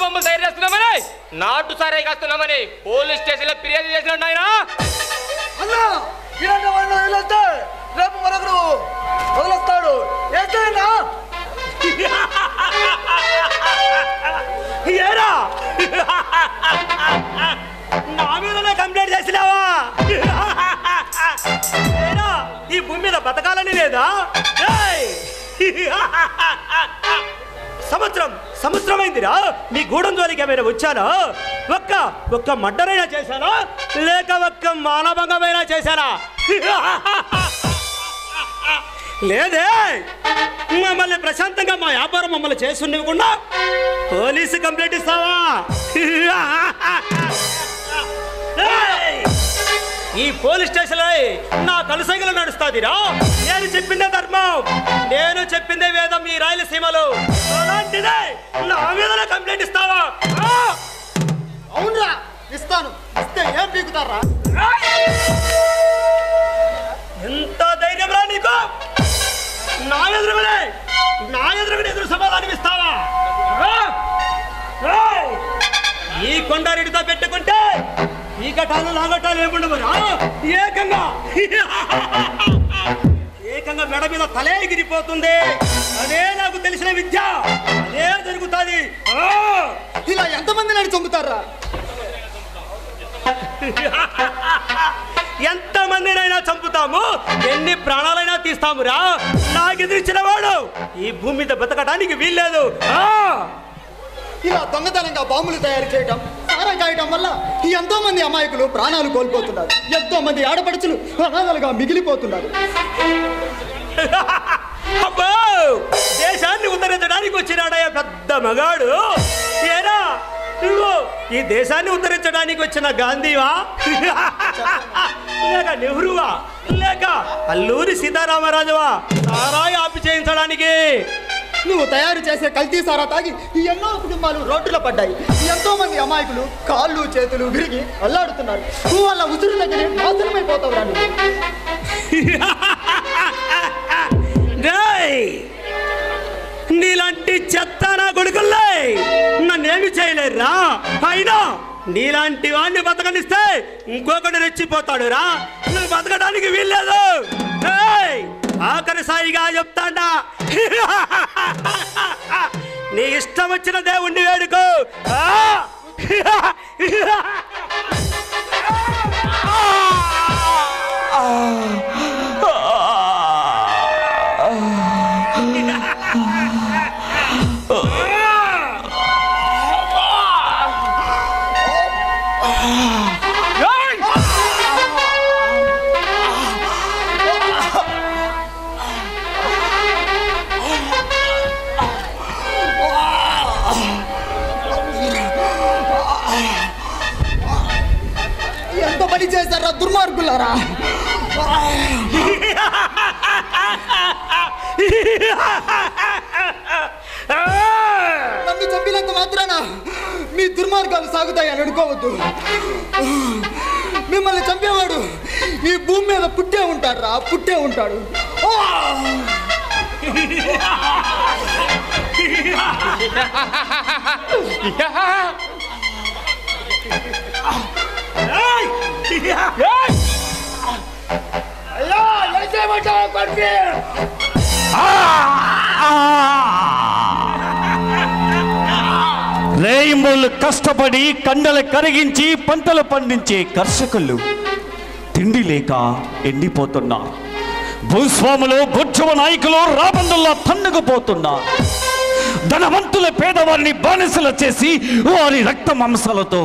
బాంబులు తయారు చేస్తున్నామని? నాటు సారే కాస్తున్నామని పోలీస్ స్టేషన్లో ఫిర్యాదు చేసిన ఆయన. అన్నా ఇలాంటి వాడిని వదిలేస్తే రేపు మరొకరు వదిలేస్తాడు. ఏంటైనా ఏరా? నా మీదనే కంప్లైంట్ చేసినావా? ఏరా ఈ భూమి మీద బతకాలని లేదా? ఏయ్! సంవత్సరం సముద్రమైందిరా. మీ గూడెం జోలికి ఏమైనా వచ్చానా? ఒక్క ఒక్క మడ్డరైనా చేశానా? లేక ఒక్క మానభంగమైనా చేశానా? లేదే. మమ్మల్ని ప్రశాంతంగా మా వ్యాపారం మమ్మల్ని చేస్తుండకుండా పోలీసు కంప్లైంట్ ఇస్తావా? ఈ పోలీస్ స్టేషన్ నా కలుసైగలు నడుస్తాదిరా. నేను చెప్పిందే ధర్మం. నేను చెప్పిందే వేదం ఈ రాయలసీమలో. అలాంటిదే నా మీద కంప్లైంట్ ఇస్తావా! అవునరా ఇస్తాను. ఇస్తే ఏం పీకుతారా? ఎంత ధైర్యం రా నీకు? నా ఎదురుగానే నా ఎదురుగానే ఎదురు సమాధానం ఇస్తావా! ఈ కొండారెడ్డితో పెట్టుకుంటే ఈ కటాలు లాగటాలు ఏముండవురా ఏకంగా. ఏకంగా మెడ మీద తలే ఎగిరిపోతుంది. అదే నాకు తెలిసిన విద్య. అదే జరుగుతుంది. ఇలా ఎంతమంది నన్ను చంపుతారా? ఎంత మందినైనా చంపుతాము. ఎన్ని ప్రాణాలైనా తీస్తామురా నాకు ఎదిరించిన వాడు ఈ భూమి మీద బతకడానికి వీల్లేదు. ఆ! ఇలా దొంగతనంగా బాంబులు తయారు చేయటం కాయటం వల్ల ఎంతో మంది అమాయకులు ప్రాణాలు కోల్పోతున్నారు. ఎంతో మంది ఆడపడుచులు అనాథలుగా మిగిలిపోతున్నారు. అబ్బో! దేశాన్ని ఉద్ధరించడానికి వచ్చినాడయ్యా పెద్ద మగాడు. ఏరా నువ్వు ఈ దేశాన్ని ఉద్ధరించడానికి వచ్చిన గాంధీవా? లేక నెహ్రూవా? లేక అల్లూరి సీతారామరాజువా? సారాయి ఆపి చేయించడానికి నువ్వు తయారు చేసే కల్తీ సారా తాగి ఎన్నో కుటుంబాలు రోడ్డులో పడ్డాయి. ఎంతో మంది అమాయకులు కాళ్ళు చేతులు విరిగి అల్లాడుతున్నారు. నువ్వు వాళ్ళ ఉసురు దగ్గర నాశనమైపోతావురా నువ్వు. డేయ్! నీలాంటి చెత్త నా కొడుకుల్లే నన్నేమి చేయలేరురా? అయినా నీలాంటి వాడిని బతకనిస్తే ఇంకొకటి రెచ్చిపోతాడు రా. నువ్వు బతకడానికి వీల్లేదు. ఆఖరి సాయిగా చెప్తాడా. నీ ఇష్టం వచ్చిన దేవుణ్ణి వేడుకో ఆ! పని చేశారా దుర్మార్గులారా? నన్ను చంపినంత మాత్రాన మీ దుర్మార్గాలు సాగుతాయని అనుకోవద్దు. మిమ్మల్ని చంపేవాడు ఈ భూమి మీద పుట్టే ఉంటాడు రా పుట్టే ఉంటాడు. ఆ! అయ్యా! ఏం చేయమంటావు కొడుకు? రేయింబోళ్ళు కష్టపడి కండలు కరిగించి పంటలు పండించే కర్షకులు తిండి లేక ఎండిపోతున్నారు భూస్వాములు బొజ్జువ నాయకులు రాబందుల్లో తన్నుకుపోతున్నారు ధనవంతుల పేదవారిని బానిసలు చేసి వారి రక్త మాంసాలతో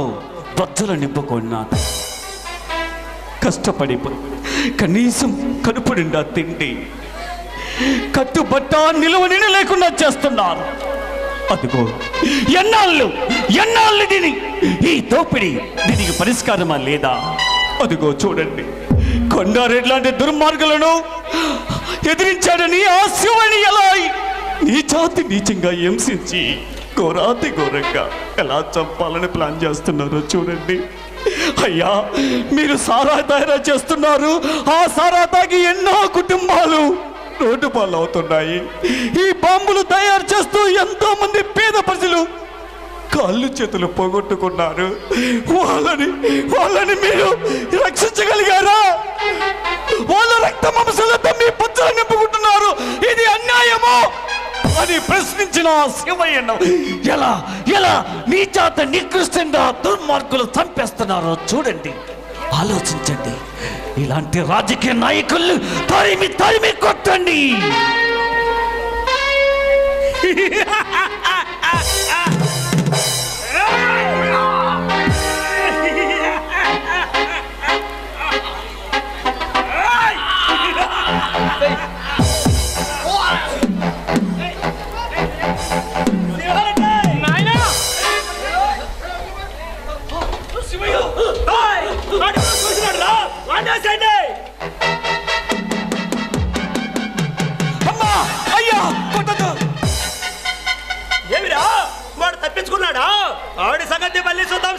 బొజ్జలు నింపుకున్నారు కష్టపడిపోయి కనీసం కడుపు నిండా తిండి కట్టుబట్ట నిలువ లేకుండా చేస్తున్నారు. అదిగో ఎన్నాళ్ళు ఎన్నాళ్ళు దీని ఈ దోపిడి దీనికి పరిష్కారమా లేదా? అదిగో చూడండి కొండారెడ్డి లాంటి దుర్మార్గులను ఎదిరించాడని ఆ శివుని ఎలా నీచాతి నీచంగా హింసించి ఘోరాతి ఘోరంగా ఎలా చంపాలని ప్లాన్ చేస్తున్నారో చూడండి. అయ్యా మీరు సారా తయారు చేస్తున్నారు. ఆ సారా తాగి ఎన్నో కుటుంబాలు రోడ్డు పాలు అవుతున్నాయి. ఈ బాంబులు తయారు చేస్తూ ఎంతో మంది పేద ప్రజలు కాళ్ళు చేతులు పోగొట్టుకున్నారు. వాళ్ళని వాళ్ళని మీరు రక్షించగలిగారా? వాళ్ళ రక్త మాంసాలతో మీ పుత్రులు నింపుకుంటున్నారు. ఇది అన్యాయమో? అని ప్రశ్నించిన ఆ శివయ్యను ఎలా ఎలా? నీ చేత నికృష్టంగా దుర్మార్గులు చంపేస్తున్నారో చూడండి ఆలోచించండి. ఇలాంటి రాజకీయ నాయకులు తరిమి తరిమి కొట్టండి. the balance of them,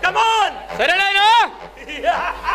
Come on! Saturday, no? yeah.